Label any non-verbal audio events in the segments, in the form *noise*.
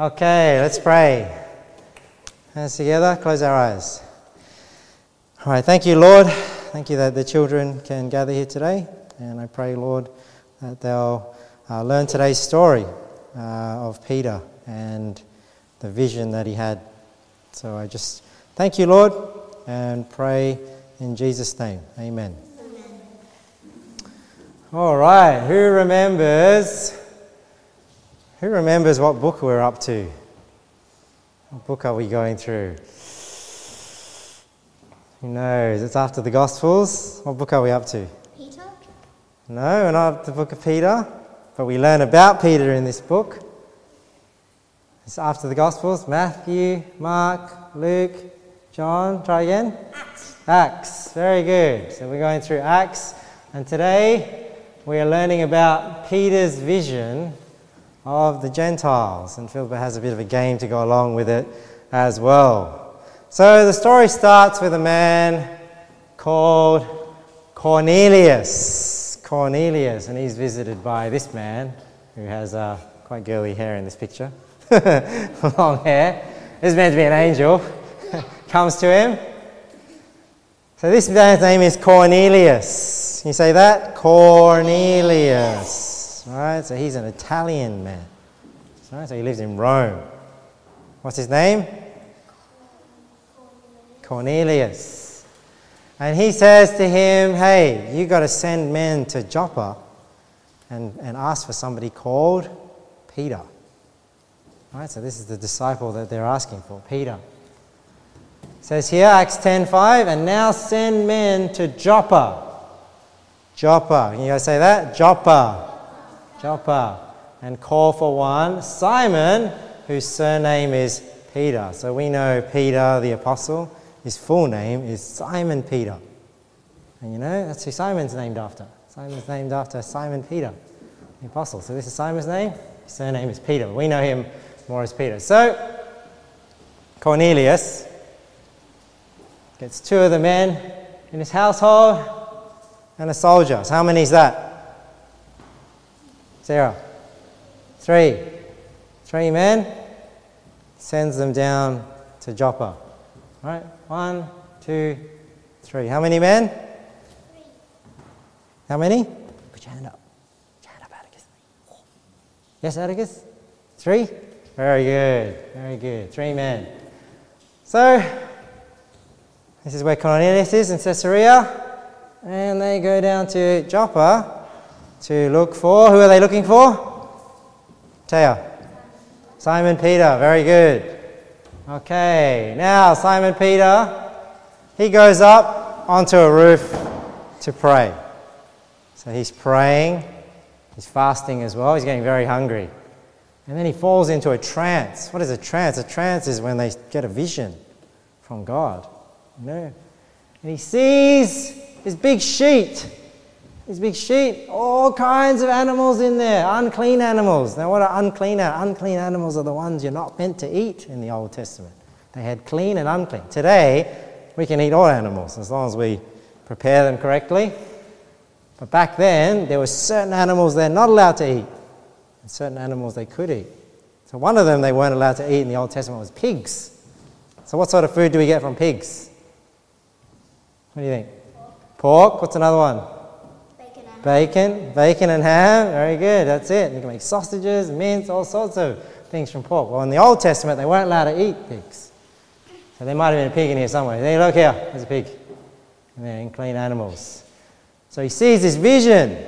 Okay, let's pray. Hands together, close our eyes. All right, thank you, Lord. Thank you that the children can gather here today. And I pray, Lord, that they'll uh, learn today's story uh, of Peter and the vision that he had. So I just thank you, Lord, and pray in Jesus' name. Amen. Amen. All right, who remembers? Who remembers what book we're up to? What book are we going through? Who knows? It's after the Gospels. What book are we up to? Peter? No, we're not up to the book of Peter, but we learn about Peter in this book. It's after the Gospels Matthew, Mark, Luke, John. Try again. Acts. Acts. Very good. So we're going through Acts, and today we are learning about Peter's vision of the Gentiles. And Philippa has a bit of a game to go along with it as well. So the story starts with a man called Cornelius. Cornelius, and he's visited by this man who has uh, quite girly hair in this picture, *laughs* long hair. This meant to be an angel. *laughs* Comes to him. So this man's name is Cornelius. Can you say that? Cornelius. Right? So he's an Italian man. Right? So he lives in Rome. What's his name? Cornelius. And he says to him, Hey, you got to send men to Joppa and, and ask for somebody called Peter. Right? So this is the disciple that they're asking for, Peter. It says here, Acts 10:5, and now send men to Joppa. Joppa. Can you guys say that? Joppa. Joppa, and call for one, Simon, whose surname is Peter. So we know Peter the apostle, his full name is Simon Peter. And you know, that's who Simon's named after. Simon's named after Simon Peter, the apostle. So this is Simon's name, his surname is Peter. We know him more as Peter. So Cornelius gets two of the men in his household and a soldier. So how many is that? Sarah. Three. Three men. Sends them down to Joppa. Right? One, two, three. How many men? Three. How many? Put your hand up. Put your hand up, Atticus. Yes, Atticus? Three? Very good. Very good. Three men. So, this is where Cornelius is in Caesarea. And they go down to Joppa to look for. Who are they looking for? Taya. Simon Peter. Very good. Okay, now Simon Peter, he goes up onto a roof to pray. So he's praying, he's fasting as well, he's getting very hungry. And then he falls into a trance. What is a trance? A trance is when they get a vision from God. You know? And he sees this big sheet these big sheep, all kinds of animals in there, unclean animals. Now, what are unclean? Unclean animals are the ones you're not meant to eat in the Old Testament. They had clean and unclean. Today, we can eat all animals as long as we prepare them correctly. But back then, there were certain animals they're not allowed to eat, and certain animals they could eat. So, one of them they weren't allowed to eat in the Old Testament was pigs. So, what sort of food do we get from pigs? What do you think? Pork. What's another one? Bacon, bacon and ham, very good, that's it. You can make sausages, mince, all sorts of things from pork. Well, in the Old Testament, they weren't allowed to eat pigs. So there might have been a pig in here somewhere. Hey, look here, there's a pig. And they're in clean animals. So he sees this vision,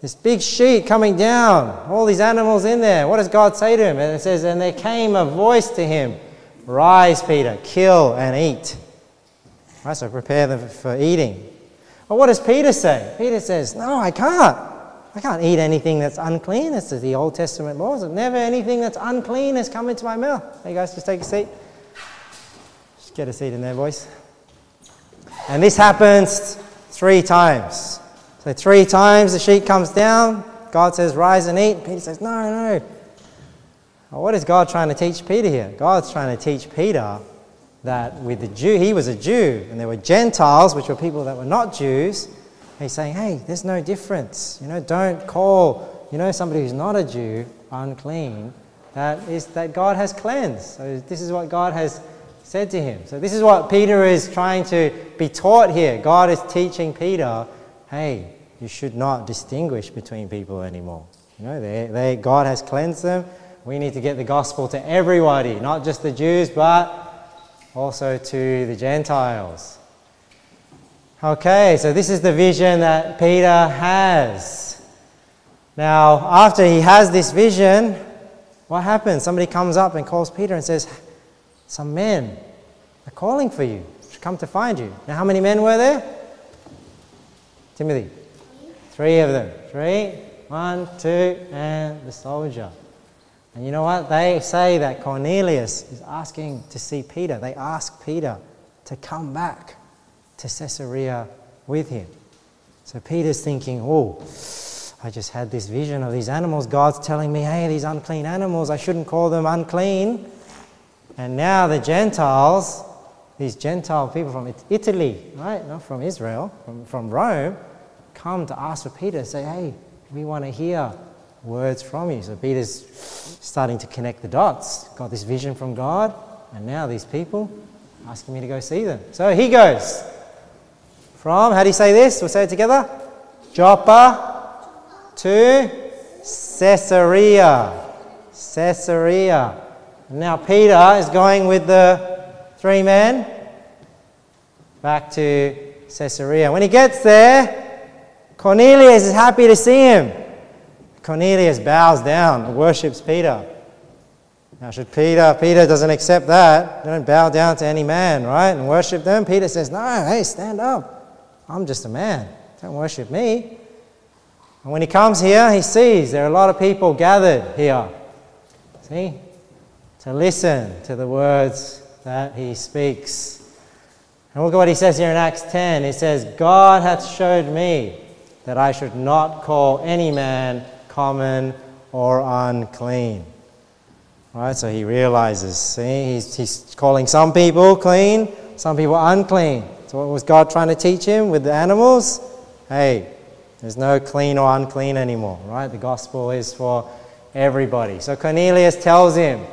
this big sheet coming down, all these animals in there. What does God say to him? And it says, And there came a voice to him Rise, Peter, kill and eat. Right, so prepare them for eating. Well, what does Peter say? Peter says, No, I can't. I can't eat anything that's unclean. This is the Old Testament laws. Never anything that's unclean has come into my mouth. Hey guys, just take a seat. Just get a seat in there, boys. And this happens three times. So three times the sheet comes down. God says, Rise and eat. Peter says, No, no. Well, what is God trying to teach Peter here? God's trying to teach Peter that with the Jew, he was a Jew, and there were Gentiles, which were people that were not Jews. He's saying, hey, there's no difference. You know, don't call, you know, somebody who's not a Jew unclean that is that God has cleansed. So this is what God has said to him. So this is what Peter is trying to be taught here. God is teaching Peter, hey, you should not distinguish between people anymore. You know, they, they, God has cleansed them. We need to get the gospel to everybody, not just the Jews, but also to the Gentiles. Okay, so this is the vision that Peter has. Now, after he has this vision, what happens? Somebody comes up and calls Peter and says, Some men are calling for you to come to find you. Now, how many men were there? Timothy. Three of them. Three, one, two, and the soldier. And you know what? They say that Cornelius is asking to see Peter. They ask Peter to come back to Caesarea with him. So Peter's thinking, oh, I just had this vision of these animals. God's telling me, hey, these unclean animals, I shouldn't call them unclean. And now the Gentiles, these Gentile people from Italy, right, not from Israel, from, from Rome, come to ask for Peter, say, hey, we want to hear words from you. So Peter's starting to connect the dots. Got this vision from God, and now these people asking me to go see them. So he goes from, how do you say this? We'll say it together. Joppa to Caesarea. Caesarea. Now Peter is going with the three men back to Caesarea. When he gets there, Cornelius is happy to see him. Cornelius bows down and worships Peter. Now, should Peter, Peter doesn't accept that, don't bow down to any man, right, and worship them. Peter says, No, hey, stand up. I'm just a man. Don't worship me. And when he comes here, he sees there are a lot of people gathered here. See? To listen to the words that he speaks. And look at what he says here in Acts 10. He says, God hath showed me that I should not call any man common or unclean. Right, so he realizes, see, he's, he's calling some people clean, some people unclean. So, what was God trying to teach him with the animals? Hey, there's no clean or unclean anymore, right? The gospel is for everybody. So, Cornelius tells him,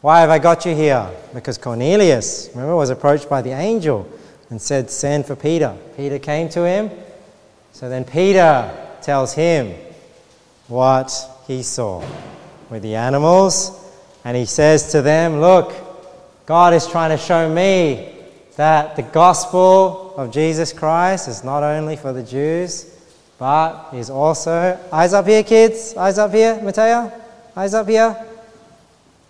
Why have I got you here? Because Cornelius, remember, was approached by the angel and said, Send for Peter. Peter came to him. So then Peter tells him what he saw with the animals. And he says to them, Look, God is trying to show me that the gospel of Jesus Christ is not only for the Jews, but is also. Eyes up here, kids. Eyes up here, Mateo. Eyes up here.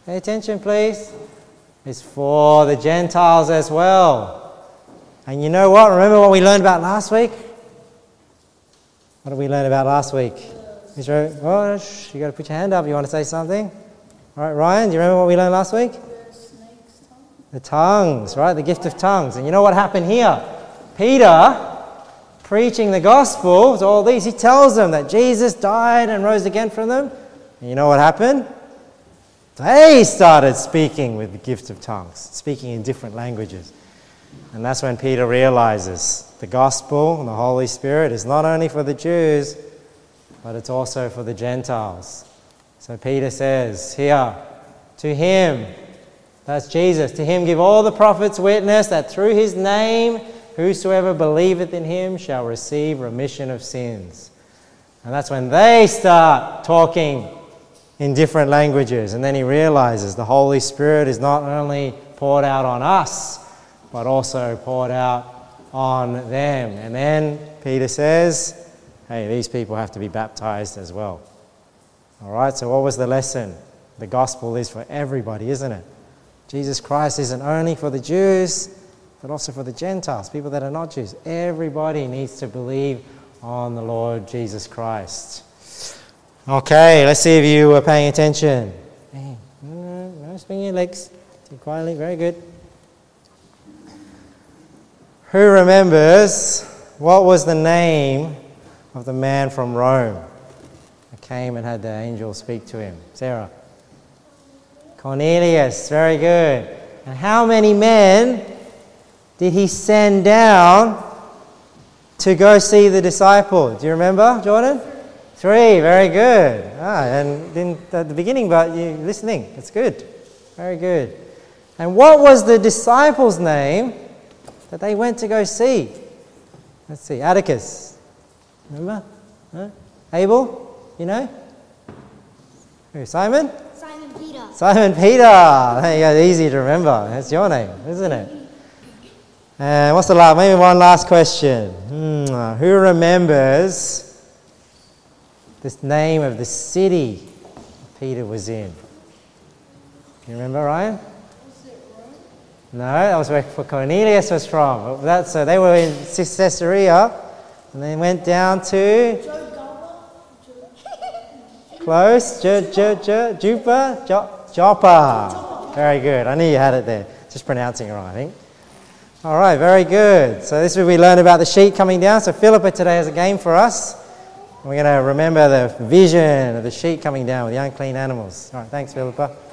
Pay attention, please. It's for the Gentiles as well. And you know what? Remember what we learned about last week? What did we learn about last week? Israel, oh, you got to put your hand up. You want to say something? All right, Ryan, do you remember what we learned last week? The tongues, right? The gift of tongues. And you know what happened here? Peter, preaching the gospel to all these, he tells them that Jesus died and rose again from them. And you know what happened? They started speaking with the gift of tongues, speaking in different languages. And that's when Peter realizes the gospel and the Holy Spirit is not only for the Jews, but it's also for the Gentiles. So Peter says here, to him, that's Jesus, to him give all the prophets witness that through his name whosoever believeth in him shall receive remission of sins. And that's when they start talking in different languages. And then he realizes the Holy Spirit is not only poured out on us, but also poured out on them. And then Peter says, hey, these people have to be baptized as well. All right, so what was the lesson? The gospel is for everybody, isn't it? Jesus Christ isn't only for the Jews, but also for the Gentiles, people that are not Jews. Everybody needs to believe on the Lord Jesus Christ. Okay, let's see if you were paying attention. Hey, no, no, swing your legs. Quietly, very good. Who remembers what was the name of the man from Rome that came and had the angel speak to him. Sarah. Cornelius, very good. And how many men did he send down to go see the disciple? Do you remember, Jordan? Three, very good. Ah, and then at the beginning, but you listening. It's good. Very good. And what was the disciples' name that they went to go see? Let's see. Atticus. Remember? Huh? Abel? You know? Who? Simon? Simon Peter. Simon Peter. There you go. Easy to remember. That's your name, isn't it? And what's the last? Maybe one last question. Hmm, who remembers this name of the city Peter was in? You remember, Ryan? No, that was where Cornelius was from. That's, so they were in Caesarea and they went down to close, J- J- J- Joppa, Jo- Joppa. Very good. I knew you had it there. Just pronouncing it wrong, I think. All right, very good. So this is where we learned about the sheep coming down. So Philippa today has a game for us. We're going to remember the vision of the sheep coming down with the unclean animals. All right, thanks, Philippa.